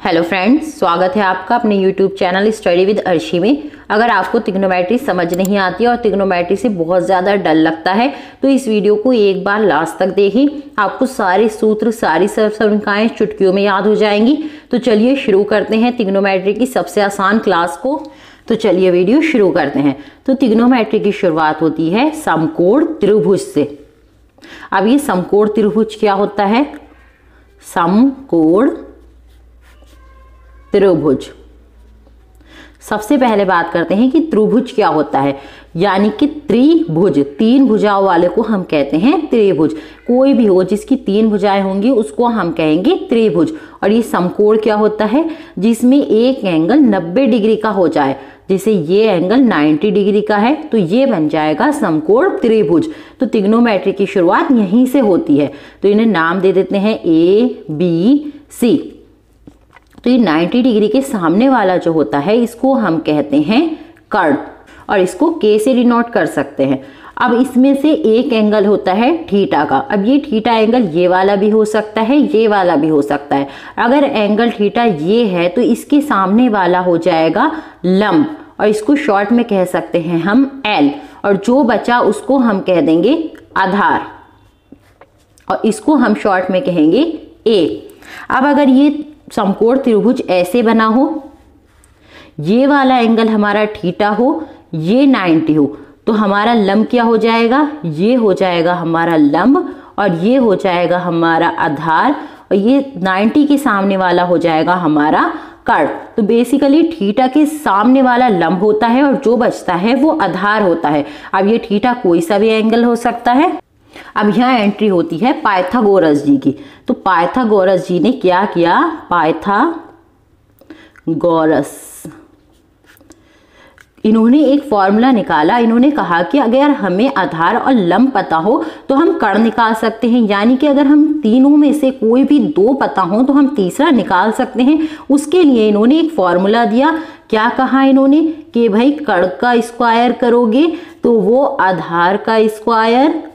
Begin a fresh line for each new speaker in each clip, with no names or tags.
Hello friends स्वागत है आपका अपने YouTube channel study with Arshi में। अगर आपको तिग्नोमेट्री समझ नहीं आती और तिग्नोमेट्री से बहुत ज़्यादा डर लगता है तो इस वीडियो को एक बार लास्ट तक देखें। आपको सारे सूत्र, सारी संख्याएँ चुटकियों में याद हो जाएँगी। तो चलिए शुरू करते हैं तिग्नोमेट्री की सबसे आसान क्लास को। तो चलिए वीडियो शुरू करते हैं। तो तिग्नोमेट्री की शुरुआत होती है समकोण त्रिभुज से। अब ये समकोण त्रिभुज क्या होता है? समकोण त्रिभुज। सबसे पहले बात करते हैं कि त्रिभुज क्या होता है। यानी कि त्रिभुज, तीन भुजाओं वाले को हम कहते हैं त्रिभुज। कोई भी हो, जिसकी तीन भुजाएँ होंगी, उसको हम कहेंगे त्रिभुज। और ये समकोण क्या होता है? जिसमें एक एंगल 90 डिग्री का हो जाए। जैसे ये एंगल 90 डिग्री का है तो ये बन जाएगा समकोण त्रिभुज। तो तिग्नोमेट्री की शुरुआत यहीं से होती है। तो इन्हें नाम दे देते हैं ए बी सी तो ये 90 डिग्री के सामने वाला जो होता है, इसको हम कहते हैं कर्ण और इसको के से डिनोट कर सकते हैं। अब इसमें से एक एंगल होता है थीटा का। अब ये थीटा एंगल ये वाला भी हो सकता है, ये वाला भी हो सकता है। अगर एंगल थीटा ये है तो इसके सामने वाला हो जाएगा लंब, और इसको शॉर्ट में कह सकते हैं हम एल और जो बचा उसको हम कह देंगे आधार, और इसको हम शॉर्ट में कहेंगे ए अब अगर ये समकोण त्रिभुज ऐसे बना हो। ये वाला एंगल हमारा थीटा हो, ये 90 हो तो हमारा लंब क्या हो जाएगा? ये हो जाएगा हमारा लंब और ये हो जाएगा हमारा आधार और ये 90 के सामने वाला हो जाएगा हमारा कर्ण तो बेसिकली थीटा के सामने वाला लंब होता है और जो बचता है वो आधार होता है। अब ये थीटा कोई सा भी एंगल हो सकता है। अब यहाँ एंट्री होती है पाइथागोरस जी की। तो पाइथागोरस जी ने क्या किया? पाइथागोरस इन्होंने एक फॉर्मूला निकाला। इन्होंने कहा कि अगर हमें आधार और लंब पता हो तो हम कर्ण निकाल सकते हैं। यानी कि अगर हम तीनों में से कोई भी दो पता हो तो हम तीसरा निकाल सकते हैं। उसके लिए इन्होंने एक फॉर्मूला दिया। क्या कहा इन्होंने? कि भाई कर्ण का स्क्वायर करोगे तो वो आधार का स्क्वायर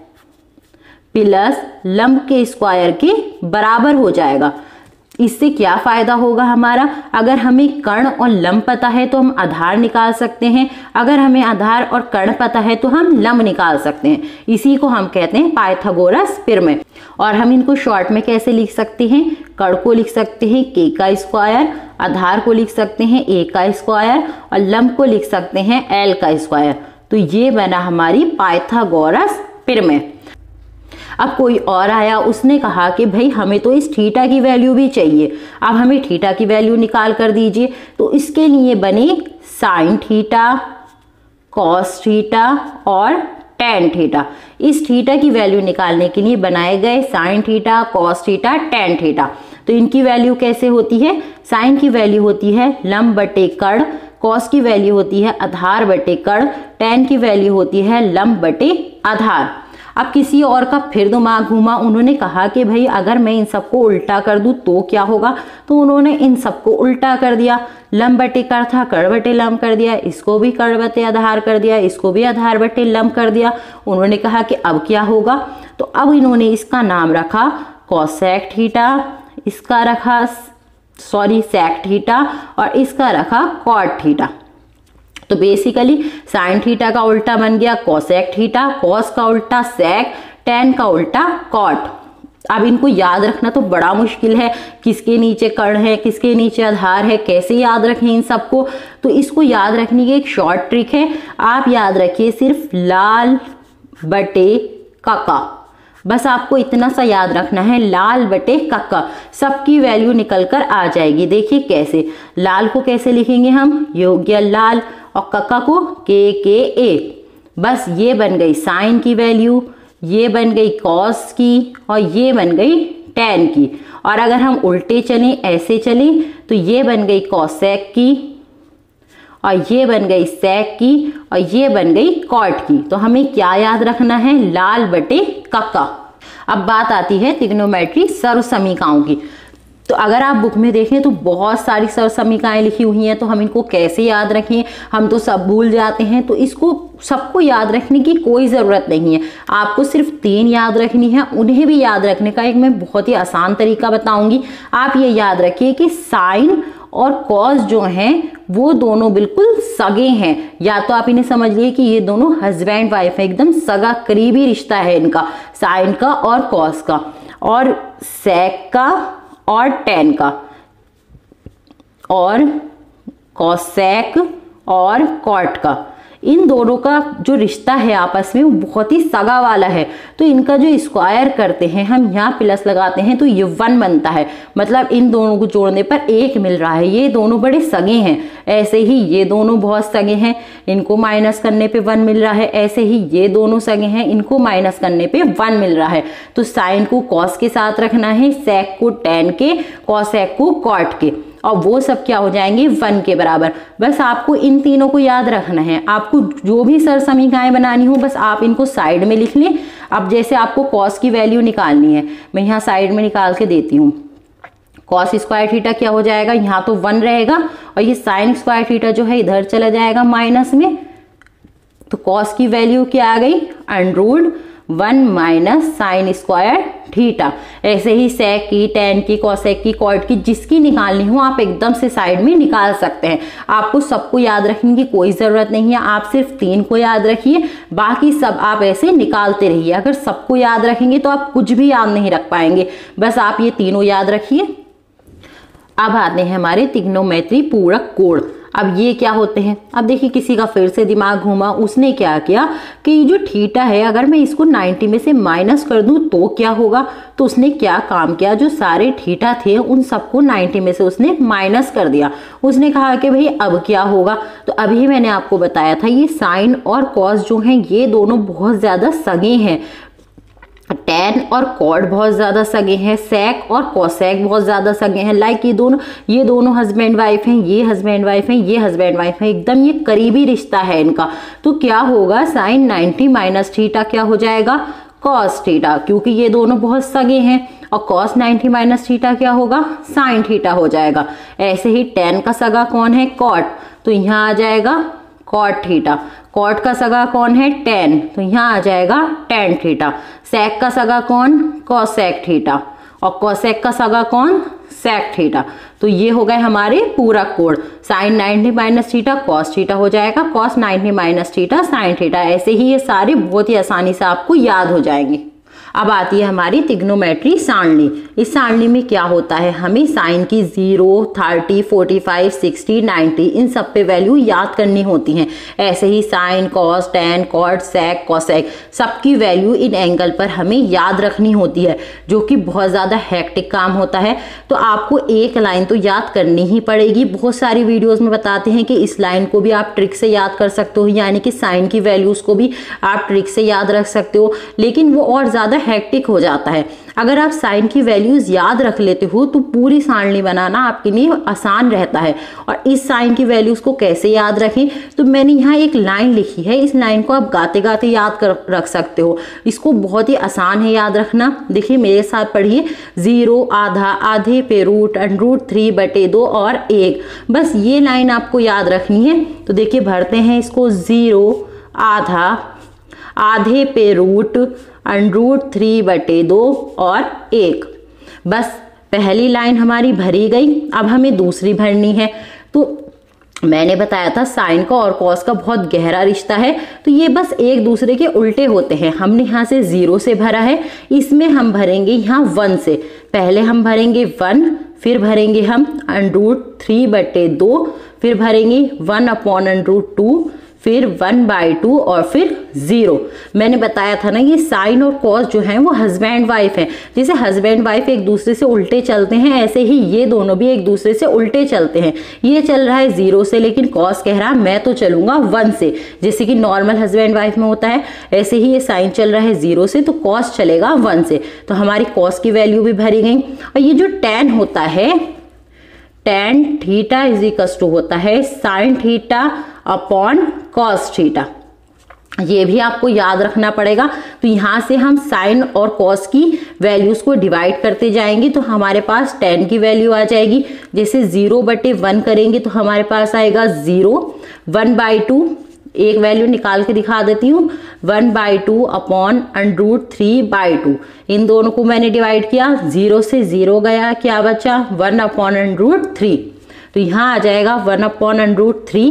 प्लस लंब के स्क्वायर के बराबर हो जाएगा। इससे क्या फ़ायदा होगा हमारा? अगर हमें कर्ण और लंब पता है तो हम आधार निकाल सकते हैं। अगर हमें आधार और कर्ण पता है तो हम लंब निकाल सकते हैं। इसी को हम कहते हैं पाइथागोरस पिरमिड और हम इनको शॉर्ट में कैसे लिख सकते हैं? कर्ण को लिख सकते हैं के का स्क्वायर, आधार को लिख सकते हैं ए का स्क्वायर और लंब को लिख सकते हैं एल का स्क्वायर। तो ये बना हमारी पाइथागोरस पिरमिड अब कोई और आया, उसने कहा कि भाई हमें तो इस थीटा की वैल्यू भी चाहिए। अब हमें थीटा की वैल्यू निकाल कर दीजिए। तो इसके लिए बने साइन थीटा कॉस थीटा और टेन थीटा। इस थीटा की वैल्यू निकालने के लिए बनाए गए sine theta cos theta tan theta. तो इनकी वैल्यू कैसे होती है? साइन की वैल्यू होती है लंब बटे कर्ण कॉस की वैल्यू होती है आधार बटे कर्ण टेन की वैल्यू होती है लंब बटे आधार। अब किसी और का फिर दिमाग घूमा। उन्होंने कहा कि भाई, अगर मैं इन सबको उल्टा कर दूँ तो क्या होगा? तो उन्होंने इन सबको उल्टा कर दिया। लंब बटे कर था कड़ बटे लंब कर दिया। इसको भी कड़ बटे आधार कर दिया। इसको भी आधार बटे लंब कर दिया। उन्होंने कहा कि अब क्या होगा? तो अब इन्होंने इसका नाम रखा कॉसेक थीटा इसका रखा सॉरी सेक थीटा और इसका रखा कॉट थीटा तो बेसिकली साइन थीटा का उल्टा बन गया कॉसेक थीटा कॉस का उल्टा सेक टेन का उल्टा कॉट अब इनको याद रखना तो बड़ा मुश्किल है, किसके नीचे कर्ण है, किसके नीचे आधार है, कैसे याद रखें इन सबको? तो इसको याद रखने की एक शॉर्ट ट्रिक है, आप याद रखिए सिर्फ़ लाल बटे काका बस आपको इतना सा याद रखना है, लाल बटे कक्का. सबकी वैल्यू निकल कर आ जाएगी, देखिए कैसे. लाल को कैसे लिखेंगे हम? योग्य लाल. और कक्का को के के ए बस ये बन गई साइन की वैल्यू, ये बन गई कॉस की और ये बन गई टेन की। और अगर हम उल्टे चलें, ऐसे चलें तो ये बन गई कॉसेक की और ये बन गई सेक की और ये बन गई कॉट की। तो हमें क्या याद रखना है? लाल बटे कक्का। अब बात आती है तिग्नोमेट्री सर्व समीकाओं की। तो अगर आप बुक में देखें तो बहुत सारी सर समीकाएँ लिखी हुई हैं तो हम इनको कैसे याद रखें? हम तो सब भूल जाते हैं तो इसको सबको याद रखने की कोई ज़रूरत नहीं है। आपको सिर्फ़ तीन याद रखनी है, उन्हें भी याद रखने का एक मैं बहुत ही आसान तरीका बताऊँगी। आप ये याद रखिए कि साइन और कॉज जो हैं, वो दोनों बिल्कुल सगे हैं। या तो आप इन्हें समझ लिए कि ये दोनों हस्बैंड वाइफ है, एकदम सगा करीबी रिश्ता है इनका, साइन का और कॉज का। और सेक का और टेन का। और कॉसेक और कॉट का। इन दोनों का जो रिश्ता है आपस में, वो बहुत ही सगा वाला है। तो इनका जो स्क्वायर करते हैं, हम यहाँ प्लस लगाते हैं तो ये वन बनता है। मतलब इन दोनों को जोड़ने पर एक मिल रहा है। ये दोनों बड़े सगे हैं। ऐसे ही ये दोनों बहुत सगे हैं। इनको माइनस करने पे वन मिल रहा है। ऐसे ही ये दोनों सगे हैं। इनको माइनस करने पे वन मिल रहा है। तो साइन को कॉस के साथ रखना है सेक को टेन के कॉसेक को कॉट के। और वो सब क्या हो जाएँगे? वन के बराबर। बस आपको इन तीनों को याद रखना है। आपको जो भी सर समीकाएँ बनानी हो, बस आप इनको साइड में लिख लें। अब जैसे आपको कॉस की वैल्यू निकालनी है, मैं यहाँ साइड में निकाल के देती हूँ। कॉस स्क्वायर थीटा क्या हो जाएगा? यहाँ तो वन रहेगा और ये साइन स्क्वायर थीटा जो है, इधर चला जाएगा माइनस में। तो कॉस की वैल्यू क्या आ गई? Under root one minus sine square theta. ऐसे ही सेक की टेन की कॉसेक की कॉर्ड की, जिसकी निकालनी हो, आप एकदम से साइड में निकाल सकते हैं। आपको सबको याद रखने की कोई ज़रूरत नहीं है, आप सिर्फ़ तीन को याद रखिए, बाकी सब आप ऐसे निकालते रहिए। अगर सबको याद रखेंगे तो आप कुछ भी याद नहीं रख पाएँगे। बस आप ये तीनों याद रखिए। अब आते हैं हमारे तिग्नोमेट्री पूरक कोण। अब ये क्या होते हैं? अब देखिए, किसी का फिर से दिमाग घूमा। उसने क्या किया कि जो ठीटा है, अगर मैं इसको 90 में से माइनस कर दूँ तो क्या होगा? तो उसने क्या काम किया? जो सारे ठीटा थे, उन सबको 90 में से उसने माइनस कर दिया। उसने कहा कि भाई, अब क्या होगा? तो अभी मैंने आपको बताया था, ये साइन और कॉस जो हैं, ये दोनों बहुत ज़्यादा सगे हैं। टेन और कॉड बहुत ज़्यादा सगे हैं, सैक और कॉसैक बहुत ज़्यादा सगे हैं। लाइक ये दोनों ये दोनों हस्बैंड वाइफ हैं, ये हस्बैंड वाइफ हैं, ये हस्बैंड वाइफ हैं। एकदम ये करीबी रिश्ता है इनका। तो क्या होगा? साइन 90 माइनस थीटा क्या हो जाएगा? कॉस थीटा क्योंकि ये दोनों बहुत सगे हैं। और कॉस 90 माइनस थीटा क्या होगा? साइन थीटा हो जाएगा। ऐसे ही टेन का सगा कौन है? कॉट तो यहाँ आ जाएगा कॉट थीटा कॉट का सगा कौन है? टेन। तो यहाँ आ जाएगा टेन थीटा। सेक का सगा कौन? Cosec theta. और कॉसेक का सगा कौन? Sec theta. तो ये हो गए हमारे पूरा code sine 90 minus theta cos theta हो जाएगा। Cos 90 minus theta sine theta. ऐसे ही ये सारे बहुत ही आसानी से आपको याद हो जाएँगे। अब आती है हमारी तिग्नोमेट्री सारणी। इस सारणी में क्या होता है? हमें साइन की zero, thirty, forty five, sixty ninety इन सब पे वैल्यू याद करनी होती हैं। ऐसे ही sine, cos, tan, cot, sec, cosec, सबकी वैल्यू इन एंगल पर हमें याद रखनी होती है, जो कि बहुत ज़्यादा हैक्टिक काम होता है। तो आपको एक लाइन तो याद करनी ही पड़ेगी। बहुत सारी वीडियोज़ में बताते हैं कि इस लाइन को भी आप ट्रिक से याद कर सकते हो, यानी कि साइन की वैल्यूज़ को भी आप ट्रिक से याद रख सकते हो। लेकिन वो और ज़्यादा हैक्टिक हो जाता है। अगर आप साइन की वैल्यूज़ याद रख लेते हो तो पूरी सारणी बनाना आपके लिए आसान रहता है। और इस साइन की वैल्यूज़ को कैसे याद रखें? तो मैंने यहाँ एक लाइन लिखी है। इस लाइन को आप गाते गाते याद कर, रख सकते हो। इसको बहुत ही आसान है याद रखना। देखिए, मेरे साथ पढ़िए। ज़ीरो आधा, आधे पे रूट अंड रूट थ्री बटे दो और एक। बस ये लाइन आपको याद रखनी है। तो देखिए, भरते हैं इसको। ज़ीरो आधा, आधे पे रूट अंडरूट थ्री बटे दो और एक। बस, पहली लाइन हमारी भरी गई। अब हमें दूसरी भरनी है। तो मैंने बताया था साइन का और कॉस का बहुत गहरा रिश्ता है। तो ये बस एक दूसरे के उल्टे होते हैं। हमने यहाँ से ज़ीरो से भरा है। इसमें हम भरेंगे यहाँ वन से। पहले हम भरेंगे वन फिर भरेंगे हम। अनरूट थ्री बटे दो, फिर भरेंगे one upon under root two फिर वन बाई टू और फिर ज़ीरो। मैंने बताया था ना, ये साइन और कॉस जो है वो हस्बैंड वाइफ है। जैसे हस्बैंड वाइफ एक दूसरे से उल्टे चलते हैं, ऐसे ही ये दोनों भी एक दूसरे से उल्टे चलते हैं। ये चल रहा है ज़ीरो से, लेकिन कॉस कह रहा है मैं तो चलूँगा वन से। जैसे कि नॉर्मल हस्बैंड वाइफ में होता है, ऐसे ही ये साइन चल रहा है ज़ीरो से तो कॉस चलेगा वन से। तो हमारी कॉस की वैल्यू भी भरी गई। और ये जो टेन होता है tan theta is equals to होता है sine theta upon cos theta. ये भी आपको याद रखना पड़ेगा। तो यहाँ से हम साइन और कॉस की वैल्यूज़ को डिवाइड करते जाएँगे तो हमारे पास टेन की वैल्यू आ जाएगी। जैसे ज़ीरो बटे वन करेंगे तो हमारे पास आएगा ज़ीरो वन बाई टू एक वैल्यू निकाल के दिखा देती हूँ। One by two upon under root three by two इन दोनों को मैंने डिवाइड किया। ज़ीरो से ज़ीरो गया। क्या बचा? वन अपॉन अंडरूट थ्री तो यहाँ आ जाएगा one upon under root three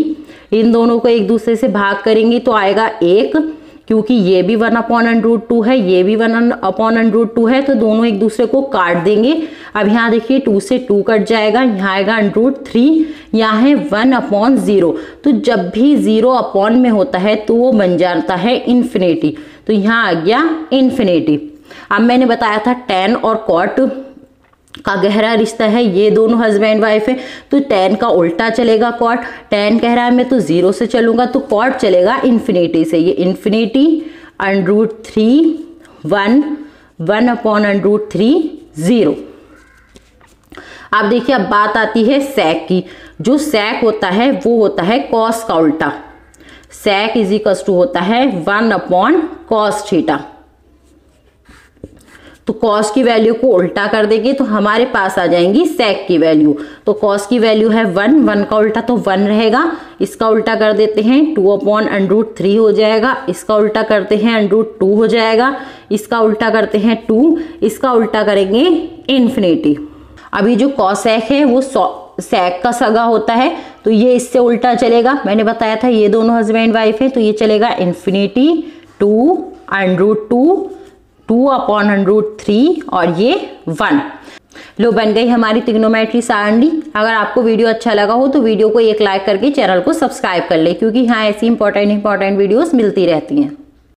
इन दोनों को एक दूसरे से भाग करेंगे तो आएगा एक, क्योंकि ये भी one upon under root two है, ये भी one upon under root two है तो दोनों एक दूसरे को काट देंगे। अब यहाँ देखिए टू से टू कट जाएगा, यहाँ आएगा एंड रूट थ्री यहाँ है वन अपॉन ज़ीरो तो जब भी ज़ीरो अपॉन में होता है तो वो बन जाता है इन्फिनिटी तो यहाँ आ गया इन्फिनिटी अब मैंने बताया था टेन और कॉट का गहरा रिश्ता है, ये दोनों हस्बैंड वाइफ है तो टेन का उल्टा चलेगा कॉट टेन कह रहा है मैं तो ज़ीरो से चलूँगा तो कॉट चलेगा इन्फिनिटी से, ये infinity under root three one one upon under root three zero आप देखिए, अब बात आती है सैक की, जो सैक होता है, वो होता है कॉस का उल्टा। सैक इज़ इक्वस टू होता है वन अपॉन कॉस थीटा तो कॉस की वैल्यू को उल्टा कर देंगे तो हमारे पास आ जाएँगी सेक की वैल्यू तो कॉस की वैल्यू है वन वन का उल्टा तो वन रहेगा. इसका उल्टा कर देते हैं टू अपॉन अंडरूट थ्री हो जाएगा. इसका उल्टा करते हैं अंडरूट टू हो जाएगा. इसका उल्टा करते हैं टू इसका उल्टा करेंगे इन्फिनेटी अभी जो कॉसैक है, वो सौ सैक का सगा होता है. तो ये इससे उल्टा चलेगा. मैंने बताया था ये दोनों हस्बैंड वाइफ है तो ये चलेगा infinity two under root two two upon under root three और ये वन। लो, बन गई हमारी तिग्नोमेट्री सारणी अगर आपको वीडियो अच्छा लगा हो तो वीडियो को एक लाइक करके चैनल को सब्सक्राइब कर ले, क्योंकि यहाँ ऐसी इंपॉर्टेंट इंपॉर्टेंट वीडियोस मिलती रहती हैं।